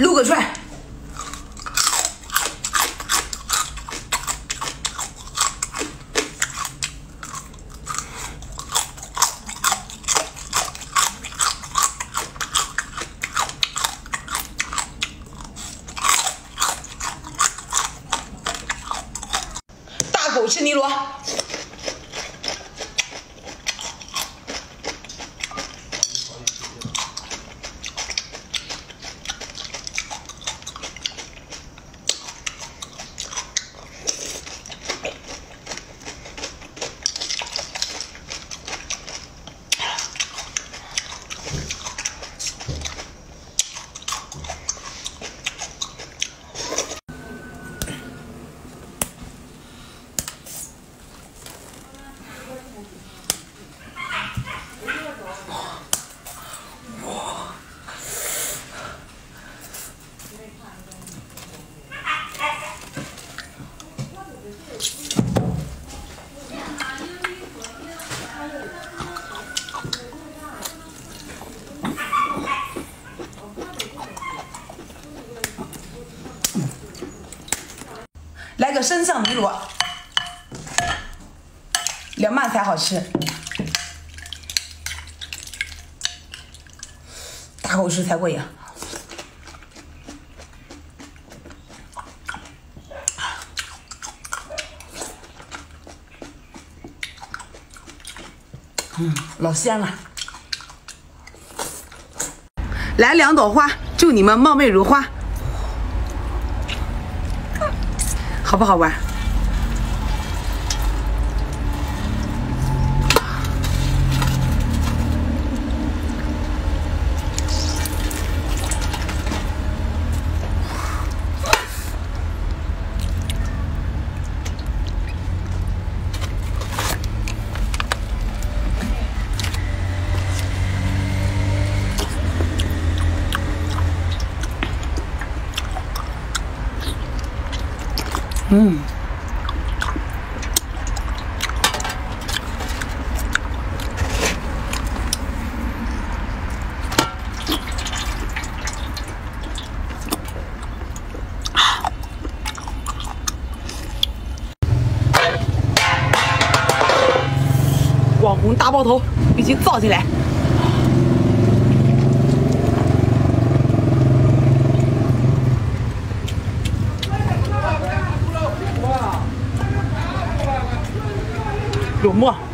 撸个串。大口吃泥螺。来个生上米螺，凉拌才好吃。大口吃才过瘾。嗯，老鲜了。来两朵花，祝你们貌美如花。好不好玩？嗯。网红大包头，必须造起来！有木。